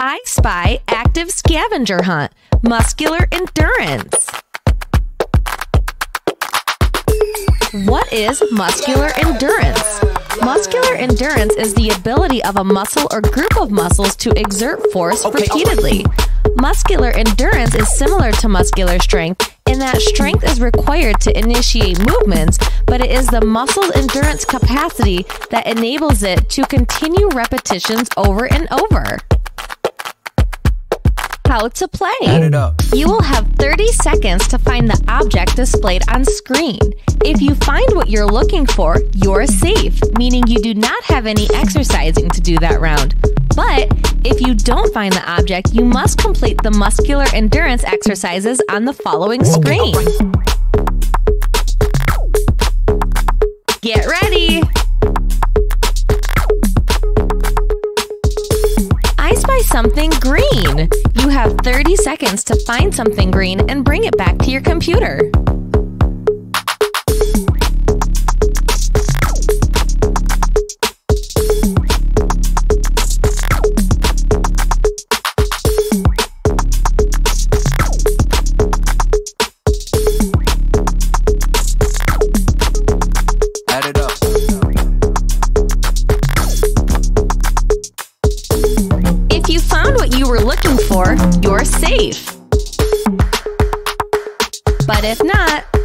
I Spy Active Scavenger Hunt Muscular Endurance. What is muscular endurance? Muscular endurance is the ability of a muscle or group of muscles to exert force repeatedly. Muscular endurance is similar to muscular strength in that strength is required to initiate movements, but it is the muscle's endurance capacity that enables it to continue repetitions over and over how to play. Add it up. You will have 30 seconds to find the object displayed on screen. If you find what you're looking for, you're safe, meaning you do not have any exercising to do that round. But if you don't find the object, you must complete the muscular endurance exercises on the following screen. Get ready! Something green. You have 30 seconds to find something green and bring it back to your computer.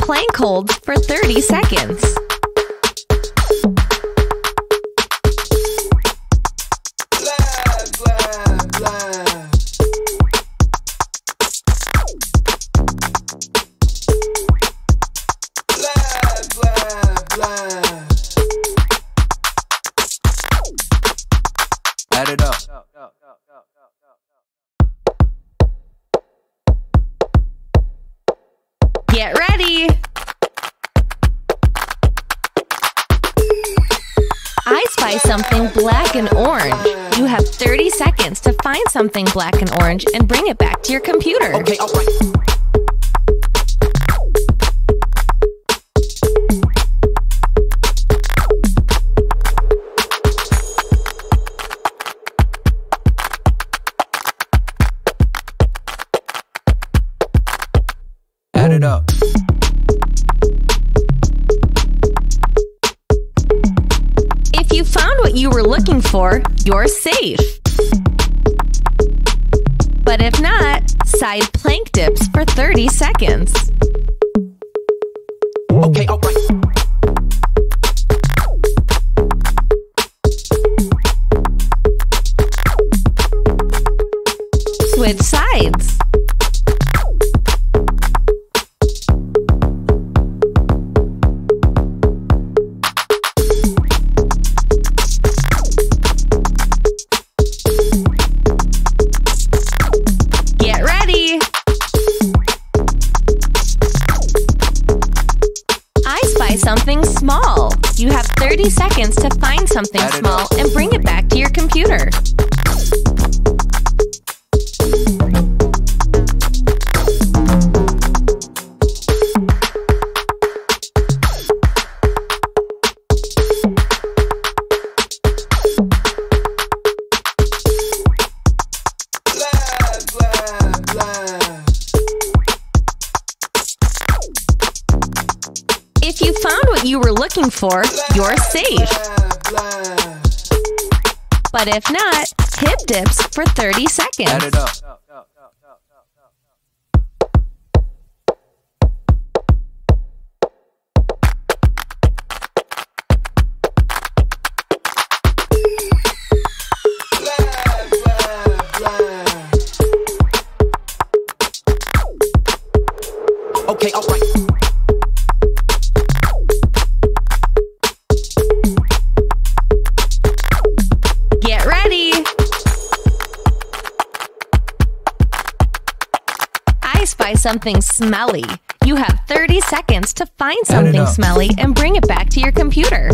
Plank hold for 30 seconds. Get ready! I spy something black and orange. You have 30 seconds to find something black and orange and bring it back to your computer. Okay, you're safe. But if not, side plank dips for 30 seconds. Something small and bring it back to your computer. If you found what you were looking for, you're safe. But if not, hip dips for 30 seconds. Add it up. Something smelly. You have 30 seconds to find something smelly and bring it back to your computer.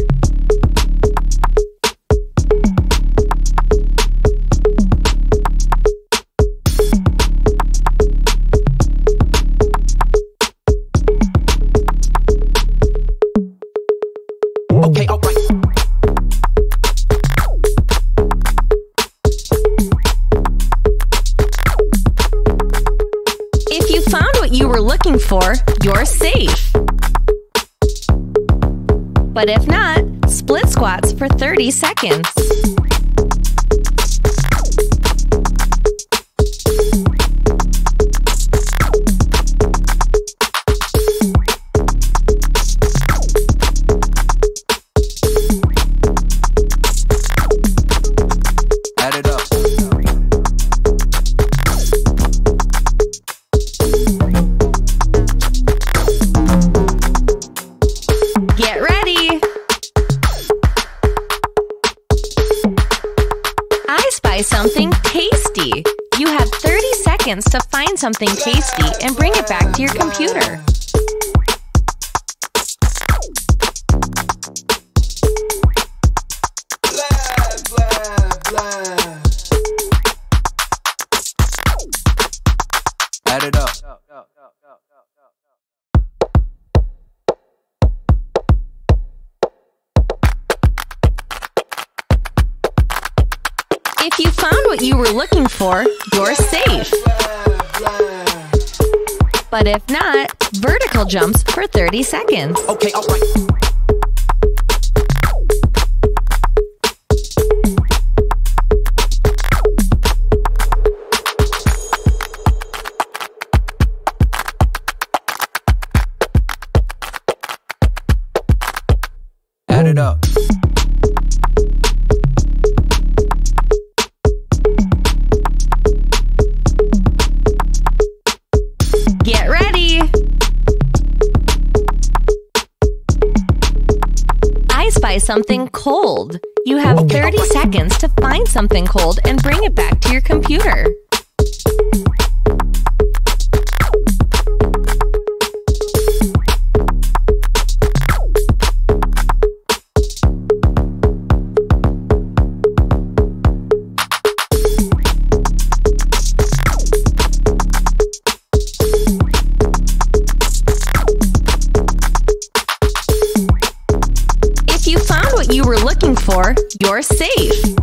But if not, split squats for 30 seconds. Spy something tasty. You have 30 seconds to find something tasty and bring it back to your computer. Add it up. If you found what you were looking for, you're safe. But if not, vertical jumps for 30 seconds. Okay, alright. Spy something cold. You have 30 seconds to find something cold and bring it back to your computer. You're safe.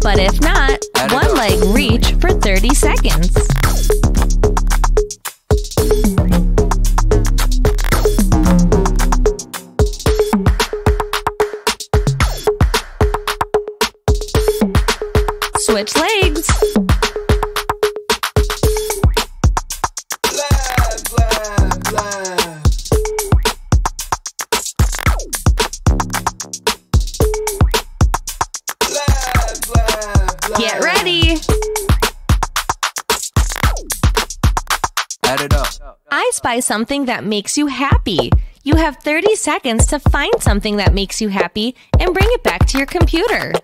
But if not, one leg reach for 30 seconds. Switch legs. Add it up. I spy something that makes you happy. You have 30 seconds to find something that makes you happy and bring it back to your computer.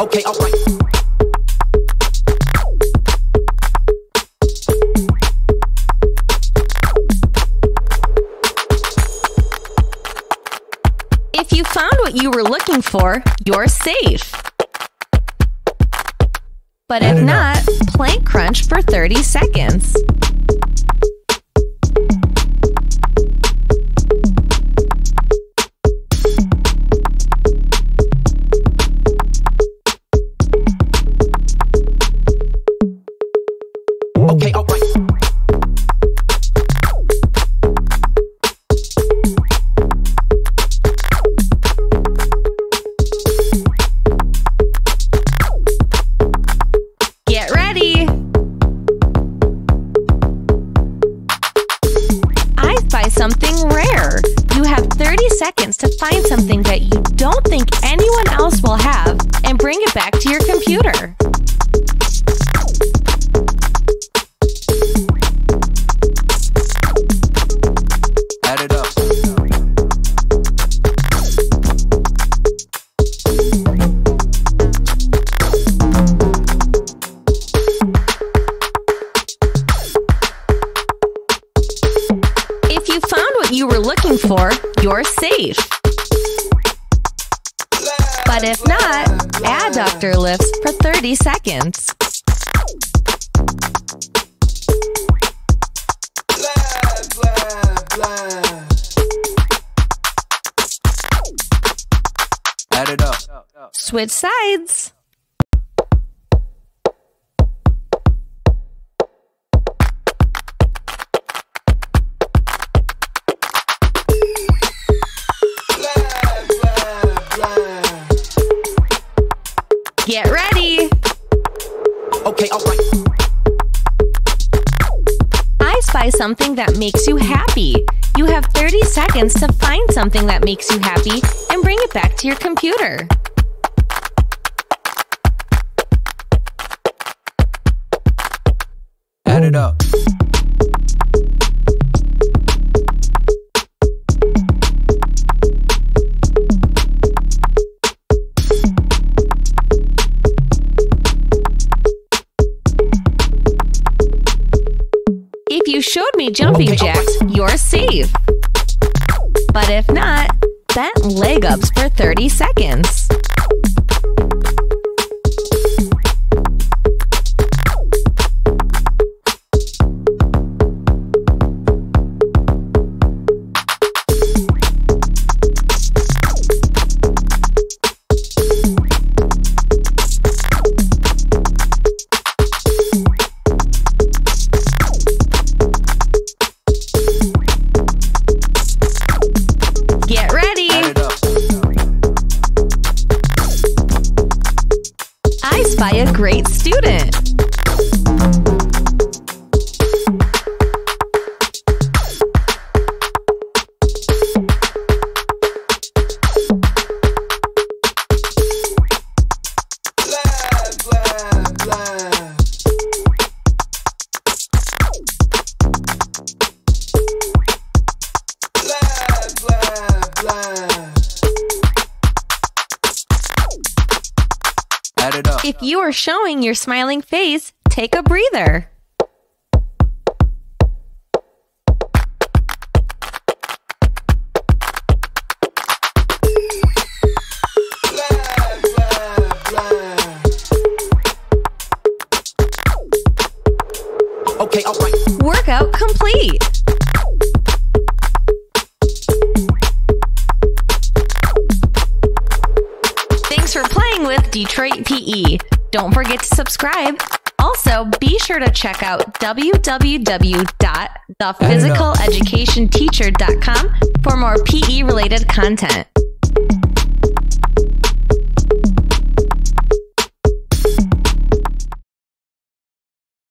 Okay, alright. Found what you were looking for, you're safe. But if Add it up. not, plank crunch for 30 seconds. Seconds to find something that you don't think anyone else will have and bring it back to your computer. what you were looking for, you're safe. But if not, adductor Lifts for 30 seconds. Add it up. Switch sides. Get ready. Okay, alright. I spy something that makes you happy. You have 30 seconds to find something that makes you happy and bring it back to your computer. Add it up. Showed me jumping jacks, you're safe. But if not, bent leg ups for 30 seconds. It up. If you are showing your smiling face, take a breather. Okay, alright. Workout complete. Detroit PE. Don't forget to subscribe. Also, be sure to check out www.thephysicaleducationteacher.com for more PE related content.